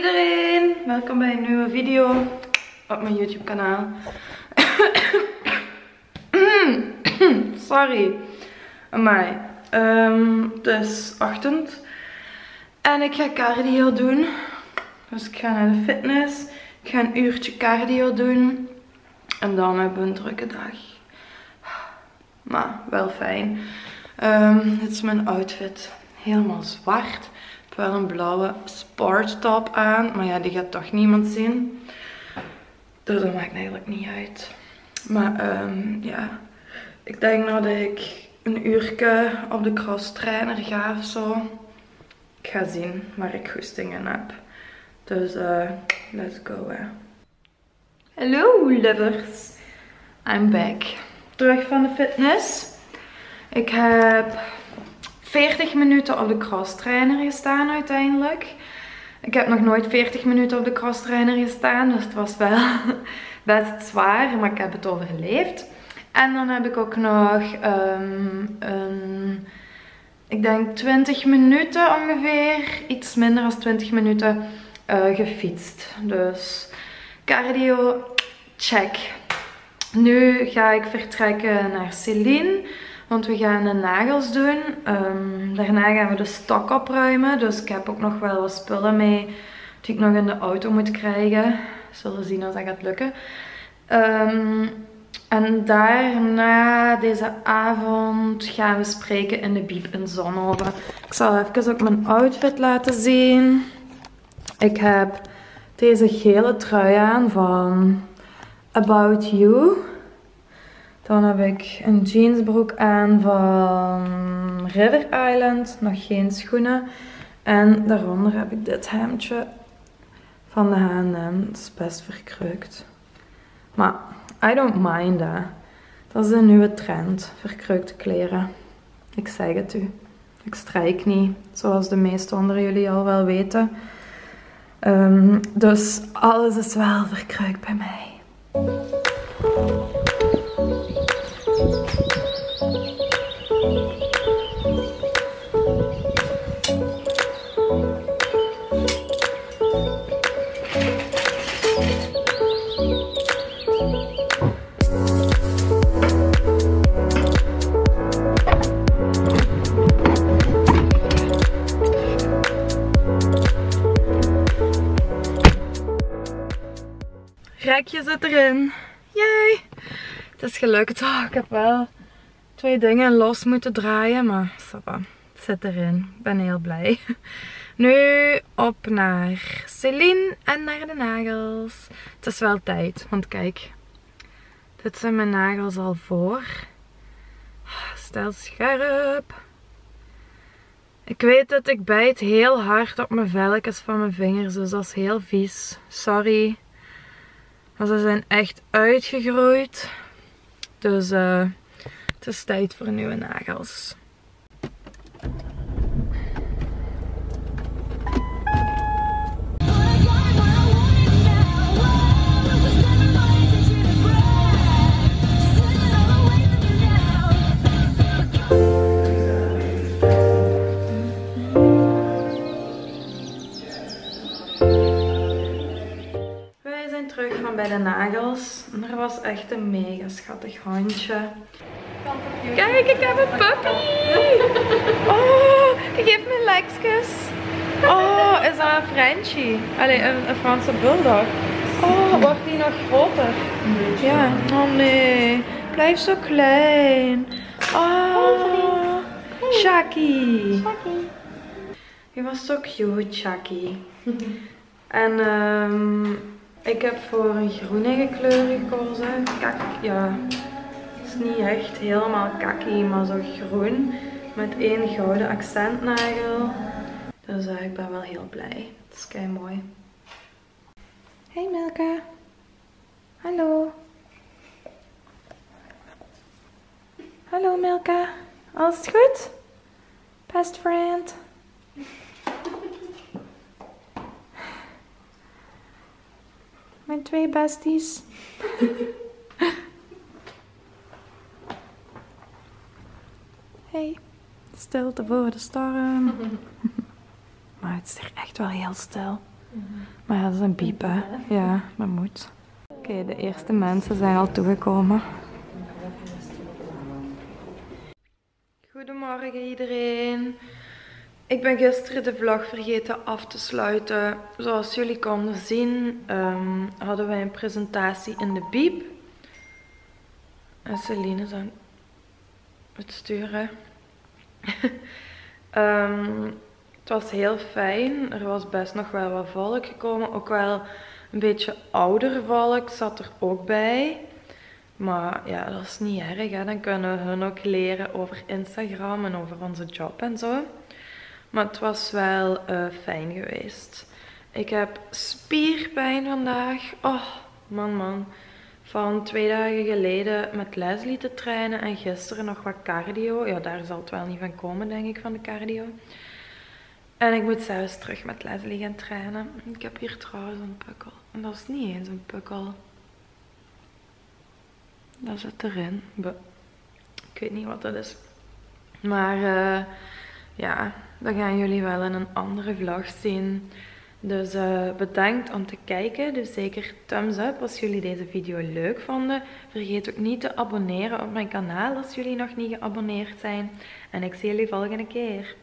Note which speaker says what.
Speaker 1: iedereen, welkom bij een nieuwe video op mijn YouTube kanaal. Sorry. Um, het is ochtend en ik ga cardio doen. Dus ik ga naar de fitness. Ik ga een uurtje cardio doen. En dan hebben we een drukke dag. Maar wel fijn. Um, dit is mijn outfit. Helemaal zwart. Ik heb wel een blauwe sporttop aan. Maar ja, die gaat toch niemand zien. Dus dat maakt eigenlijk niet uit. Maar um, ja. Ik denk nou dat ik een uurtje op de cross trainer ga of zo. Ik ga zien waar ik goestingen heb. Dus uh, let's go. Hè. Hallo lovers. I'm back. Terug van de fitness. Ik heb 40 minuten op de cross trainer gestaan uiteindelijk. Ik heb nog nooit 40 minuten op de cross trainer gestaan. Dus het was wel best zwaar. Maar ik heb het overleefd. En dan heb ik ook nog um, een, ik denk 20 minuten ongeveer, iets minder dan 20 minuten uh, gefietst. Dus cardio, check. Nu ga ik vertrekken naar Celine, want we gaan de nagels doen. Um, daarna gaan we de stok opruimen, dus ik heb ook nog wel wat spullen mee die ik nog in de auto moet krijgen. Zullen zien als dat gaat lukken. Um, en daarna deze avond gaan we spreken in de Biep in Zonhoven. Ik zal even ook mijn outfit laten zien. Ik heb deze gele trui aan van About You. Dan heb ik een jeansbroek aan van River Island. Nog geen schoenen. En daaronder heb ik dit hemdje van de H&M. Dat is best verkreukt. Maar I don't mind that. Dat is een nieuwe trend, verkreukte kleren. Ik zeg het u. Ik strijk niet, zoals de meesten onder jullie al wel weten. Um, dus alles is wel verkruikt bij mij. Rekje zit erin. Yay! Het is gelukt. Oh, ik heb wel twee dingen los moeten draaien, maar het zit erin. Ik ben heel blij. Nu op naar Celine en naar de nagels. Het is wel tijd, want kijk. Dit zijn mijn nagels al voor. Stel scherp. Ik weet dat ik bijt heel hard op mijn velletjes van mijn vingers, dus dat is heel vies. Sorry. Maar ze zijn echt uitgegroeid. Dus uh, het is tijd voor nieuwe nagels. Bij de nagels. Er was echt een mega schattig hondje. Kijk, ik heb een puppy! Oh, geef me lekjes. Oh, is dat een Frenchie? Allee, een, een Franse bulldog. Oh, wordt die nog groter? Ja. Oh nee. Blijf zo klein. Oh, Shaki. Je was zo cute, Shaki. En um, ik heb voor een groenige kleur gekozen. Kak, ja, het is niet echt helemaal kakkie, maar zo groen. Met één gouden accentnagel. Dus uh, ik ben wel heel blij. Het is kei mooi. Hey Milka. Hallo. Hallo Milka. Alles goed? Best friend. Mijn twee besties. hey, stilte voor de storm. maar het is er echt wel heel stil. Maar dat is een piep, hè. Ja, maar moet. Oké, de eerste mensen zijn al toegekomen. Goedemorgen iedereen. Ik ben gisteren de vlog vergeten af te sluiten. Zoals jullie konden zien ehm, hadden wij een presentatie in de Biep. En Celine is aan het sturen. um, het was heel fijn. Er was best nog wel wat volk gekomen. Ook wel een beetje ouder volk zat er ook bij. Maar ja, dat is niet erg. Hè? Dan kunnen we hun ook leren over Instagram en over onze job en zo. Maar het was wel uh, fijn geweest. Ik heb spierpijn vandaag. Oh, man, man. Van twee dagen geleden met Leslie te trainen en gisteren nog wat cardio. Ja, daar zal het wel niet van komen, denk ik, van de cardio. En ik moet zelfs terug met Leslie gaan trainen. Ik heb hier trouwens een pukkel. En dat is niet eens een pukkel. Dat zit erin. Ik weet niet wat dat is. Maar uh, ja, dat gaan jullie wel in een andere vlog zien. Dus uh, bedankt om te kijken. Dus zeker thumbs up als jullie deze video leuk vonden. Vergeet ook niet te abonneren op mijn kanaal als jullie nog niet geabonneerd zijn. En ik zie jullie volgende keer.